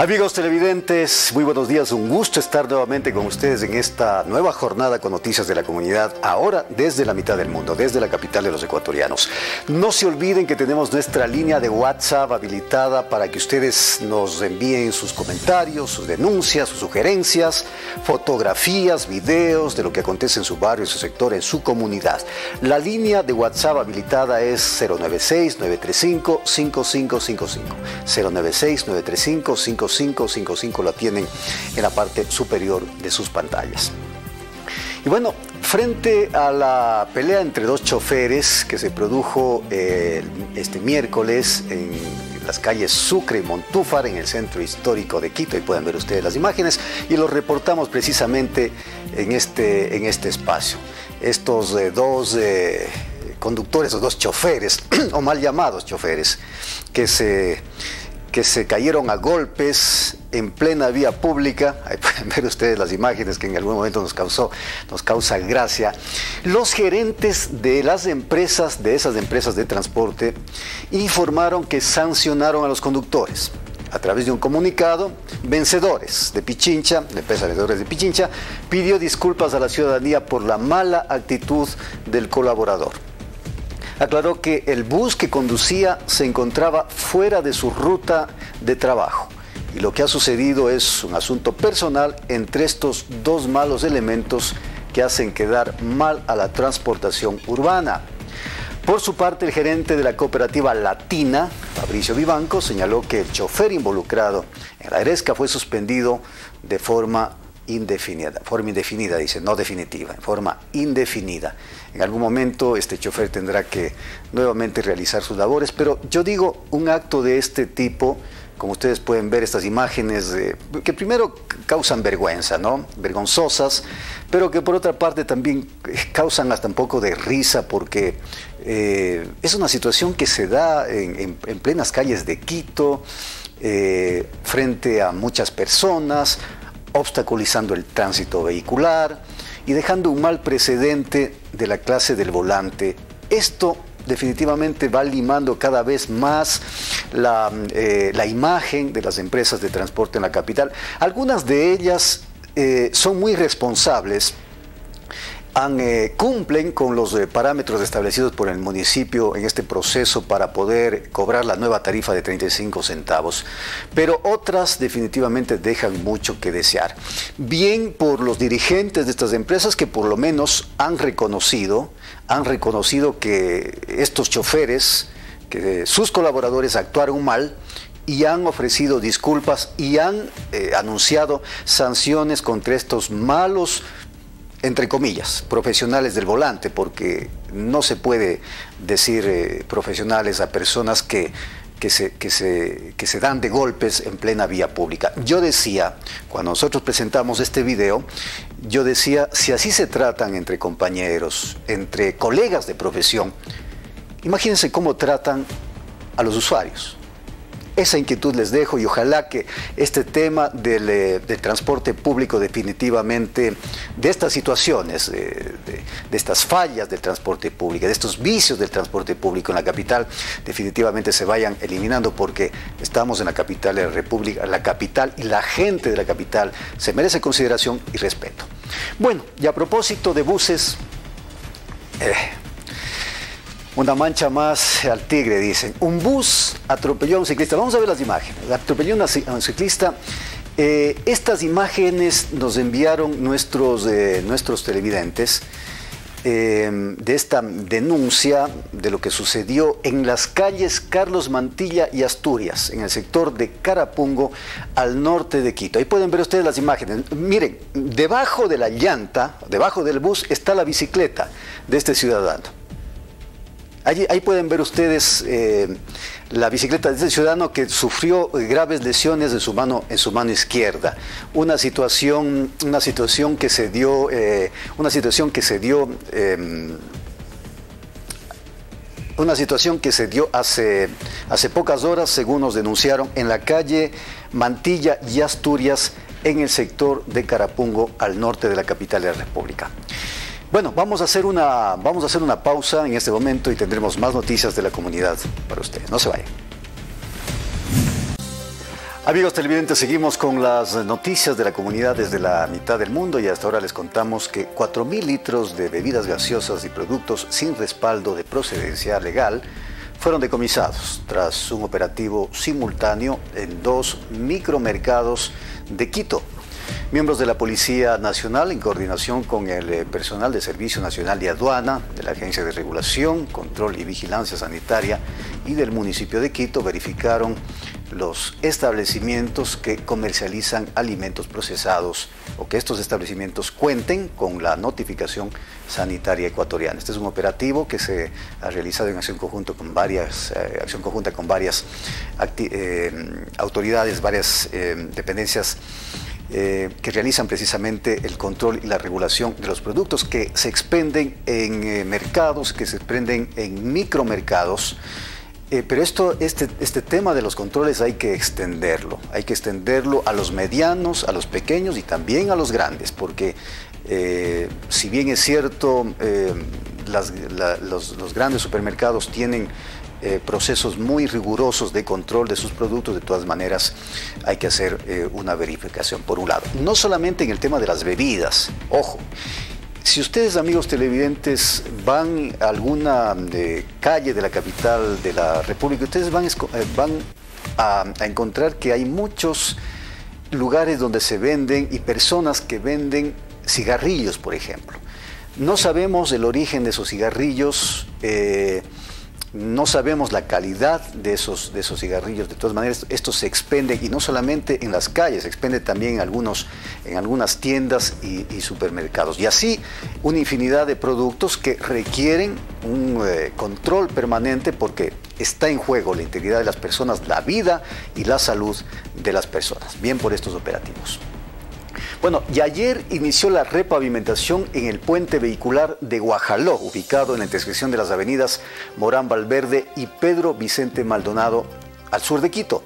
Amigos televidentes, muy buenos días. Un gusto estar nuevamente con ustedes en esta nueva jornada con noticias de la comunidad, ahora desde la mitad del mundo, desde la capital de los ecuatorianos. No se olviden que tenemos nuestra línea de WhatsApp habilitada para que ustedes nos envíen sus comentarios, sus denuncias, sus sugerencias, fotografías, videos de lo que acontece en su barrio, en su sector, en su comunidad. La línea de WhatsApp habilitada es 096-935-5555. 096-935-5555. 555 la tienen en la parte superior de sus pantallas. Y bueno, frente a la pelea entre dos choferes que se produjo eh, este miércoles en las calles Sucre y Montúfar en el centro histórico de Quito, y pueden ver ustedes las imágenes, y los reportamos precisamente en este, en este espacio. Estos eh, dos eh, conductores, o dos choferes, o mal llamados choferes, que se que se cayeron a golpes en plena vía pública. Ahí pueden ver ustedes las imágenes que en algún momento nos causó, nos causa gracia. Los gerentes de las empresas, de esas empresas de transporte, informaron que sancionaron a los conductores. A través de un comunicado, Vencedores de Pichincha, la empresa Vencedores de Pichincha, pidió disculpas a la ciudadanía por la mala actitud del colaborador aclaró que el bus que conducía se encontraba fuera de su ruta de trabajo. Y lo que ha sucedido es un asunto personal entre estos dos malos elementos que hacen quedar mal a la transportación urbana. Por su parte, el gerente de la cooperativa Latina, Fabricio Vivanco, señaló que el chofer involucrado en la Eresca fue suspendido de forma indefinida, forma indefinida, dice, no definitiva, en forma indefinida. En algún momento este chofer tendrá que nuevamente realizar sus labores, pero yo digo, un acto de este tipo, como ustedes pueden ver estas imágenes, que primero causan vergüenza, ¿no? Vergonzosas, pero que por otra parte también causan hasta un poco de risa porque eh, es una situación que se da en, plenas calles de Quito, eh, frente a muchas personas, obstaculizando el tránsito vehicular y dejando un mal precedente de la clase del volante. Esto definitivamente va limando cada vez más la, eh, imagen de las empresas de transporte en la capital. Algunas de ellas eh, son muy responsables eh, cumplen con los eh, parámetros establecidos por el municipio en este proceso para poder cobrar la nueva tarifa de 35 centavos, pero otras definitivamente dejan mucho que desear. Bien por los dirigentes de estas empresas que por lo menos han reconocido, han reconocido que estos choferes, que sus colaboradores actuaron mal, y han ofrecido disculpas y han eh, anunciado sanciones contra estos malos entre comillas, profesionales del volante, porque no se puede decir eh, profesionales a personas que, que, se, que, se, que se dan de golpes en plena vía pública. Yo decía, cuando nosotros presentamos este video, yo decía, si así se tratan entre compañeros, entre colegas de profesión, imagínense cómo tratan a los usuarios. Esa inquietud les dejo y ojalá que este tema del, eh, transporte público definitivamente, de estas situaciones, de, estas fallas del transporte público, de estos vicios del transporte público en la capital, definitivamente se vayan eliminando porque estamos en la capital de la República, la capital y la gente de la capital se merece consideración y respeto. Bueno, y a propósito de buses, eh, una mancha más al tigre, dicen. Un bus atropelló a un ciclista. Vamos a ver las imágenes. Atropelló a un ciclista. Eh, estas imágenes nos enviaron nuestros, eh, nuestros televidentes eh, de esta denuncia de lo que sucedió en las calles Carlos Mantilla y Asturias, en el sector de Carapungo, al norte de Quito. Ahí pueden ver ustedes las imágenes. Miren, debajo de la llanta, debajo del bus, está la bicicleta de este ciudadano. Ahí, pueden ver ustedes eh, la bicicleta de este ciudadano que sufrió graves lesiones en su mano, en su mano izquierda. Una situación, una situación que se dio, eh, una situación que se dio, em, una situación que se dio hace, hace pocas horas, según nos denunciaron, en la calle Mantilla y Asturias, en el sector de Carapungo, al norte de la capital de la República. Bueno, vamos a, hacer una, vamos a hacer una pausa en este momento y tendremos más noticias de la comunidad para ustedes. No se vayan. Amigos televidentes, seguimos con las noticias de la comunidad desde la mitad del mundo y hasta ahora les contamos que 4.000 litros de bebidas gaseosas y productos sin respaldo de procedencia legal fueron decomisados tras un operativo simultáneo en dos micromercados de Quito. Miembros de la Policía Nacional, en coordinación con el eh, personal de Servicio Nacional de Aduana, de la Agencia de Regulación, Control y Vigilancia Sanitaria y del municipio de Quito, verificaron los establecimientos que comercializan alimentos procesados o que estos establecimientos cuenten con la notificación sanitaria ecuatoriana. Este es un operativo que se ha realizado en acción conjunta con varias, eh, acción conjunta con varias eh, autoridades, varias dependencias que realizan precisamente el control y la regulación de los productos que se expenden en mercados, que se expenden en micromercados. Eh, pero esto, este, este tema de los controles hay que extenderlo, hay que extenderlo a los medianos, a los pequeños y también a los grandes, porque eh, si bien es cierto, eh, los, grandes supermercados tienen procesos muy rigurosos de control de sus productos, de todas maneras hay que hacer una verificación por un lado. No solamente en el tema de las bebidas, ojo, si ustedes, amigos televidentes, van a alguna eh, calle de la capital de la República, ustedes van, eh, a, encontrar que hay muchos lugares donde se venden y personas que venden cigarrillos, por ejemplo. No sabemos el origen de esos cigarrillos. Eh, no sabemos la calidad de esos, de esos cigarrillos, de todas maneras, estos se expenden y no solamente en las calles, se expende también en, algunos, en algunas tiendas y, supermercados. Y así una infinidad de productos que requieren un eh, control permanente porque está en juego la integridad de las personas, la vida y la salud de las personas. Bien por estos operativos. Bueno, y ayer inició la repavimentación en el puente vehicular de Guajaló, ubicado en la intersección de las avenidas Morán Valverde y Pedro Vicente Maldonado, al sur de Quito.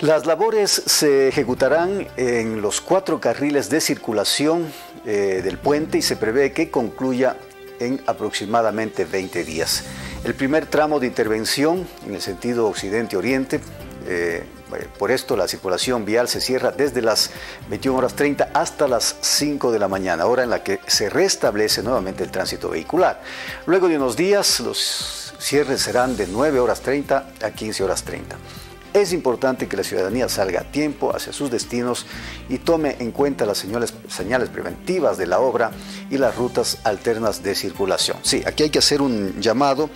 Las labores se ejecutarán en los cuatro carriles de circulación eh, del puente y se prevé que concluya en aproximadamente 20 días. El primer tramo de intervención en el sentido occidente-oriente eh, por esto la circulación vial se cierra desde las 21 horas 30 hasta las 5 de la mañana, hora en la que se restablece nuevamente el tránsito vehicular. Luego de unos días los cierres serán de 9 horas 30 a 15 horas 30. Es importante que la ciudadanía salga a tiempo hacia sus destinos y tome en cuenta las señales, preventivas de la obra y las rutas alternas de circulación. Sí, aquí hay que hacer un llamado,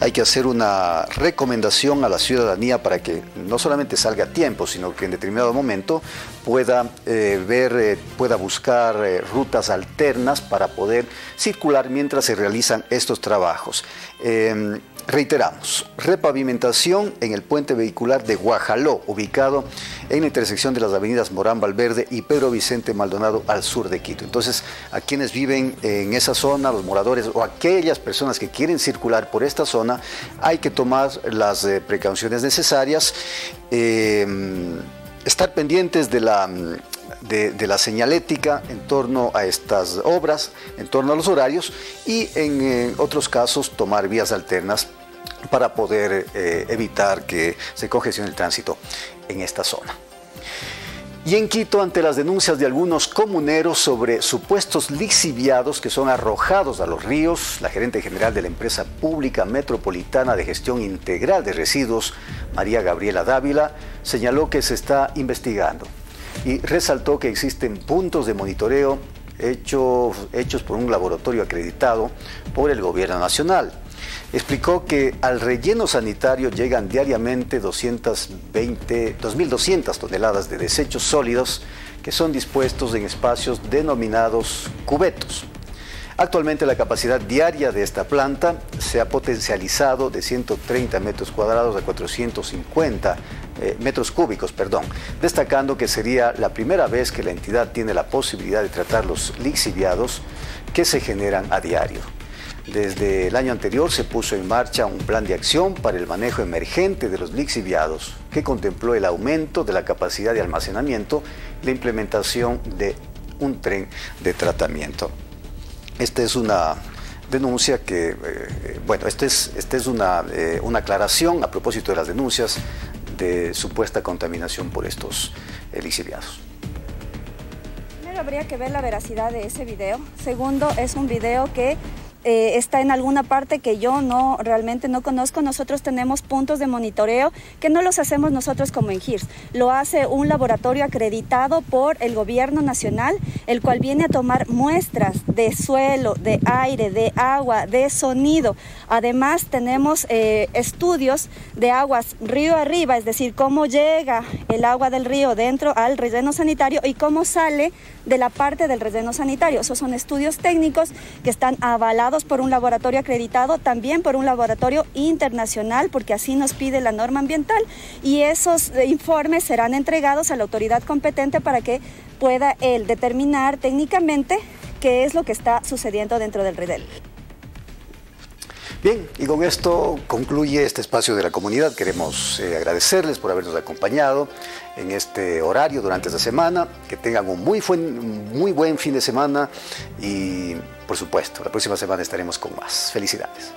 hay que hacer una recomendación a la ciudadanía para que no solamente salga a tiempo, sino que en determinado momento pueda eh, ver, eh, pueda buscar eh, rutas alternas para poder circular mientras se realizan estos trabajos. Reiteramos, repavimentación en el puente vehicular de Guajaló, ubicado en la intersección de las avenidas Morán Valverde y Pedro Vicente Maldonado al sur de Quito. Entonces, a quienes viven en esa zona, los moradores o aquellas personas que quieren circular por esta zona, hay que tomar las eh, precauciones necesarias, em, estar pendientes de la de, la señalética en torno a estas obras, en torno a los horarios y en eh, otros casos tomar vías alternas para poder eh, evitar que se congestione el tránsito en esta zona. Y en Quito, ante las denuncias de algunos comuneros sobre supuestos lixiviados que son arrojados a los ríos, la gerente general de la empresa pública metropolitana de gestión integral de residuos, María Gabriela Dávila, señaló que se está investigando y resaltó que existen puntos de monitoreo hechos, hechos por un laboratorio acreditado por el gobierno nacional explicó que al relleno sanitario llegan diariamente 220, 2.200 toneladas de desechos sólidos que son dispuestos en espacios denominados cubetos. Actualmente la capacidad diaria de esta planta se ha potencializado de 130 metros cuadrados a 450 eh, metros cúbicos, perdón, destacando que sería la primera vez que la entidad tiene la posibilidad de tratar los lixiviados que se generan a diario. Desde el año anterior se puso en marcha un plan de acción para el manejo emergente de los lixiviados que contempló el aumento de la capacidad de almacenamiento y la implementación de un tren de tratamiento. Esta es una denuncia que, eh, bueno, esta es, este es una, eh, una aclaración a propósito de las denuncias de supuesta contaminación por estos lixiviados. Primero habría que ver la veracidad de ese video. Segundo, es un video que eh, está en alguna parte que yo no realmente no conozco. Nosotros tenemos puntos de monitoreo que no los hacemos nosotros como en GIRS. Lo hace un laboratorio acreditado por el gobierno nacional, el cual viene a tomar muestras de suelo, de aire, de agua, de sonido. Además tenemos eh, estudios de aguas río arriba, es decir, cómo llega el agua del río dentro al relleno sanitario y cómo sale de la parte del relleno sanitario. Esos son estudios técnicos que están por un laboratorio acreditado, también por un laboratorio internacional, porque así nos pide la norma ambiental, y esos informes serán entregados a la autoridad competente para que pueda él determinar técnicamente qué es lo que está sucediendo dentro del redel. Bien, y con esto concluye este espacio de la comunidad. Queremos eh, agradecerles por habernos acompañado en este horario durante esta semana. Que tengan un muy buen, muy buen fin de semana y, por supuesto, la próxima semana estaremos con más. Felicidades.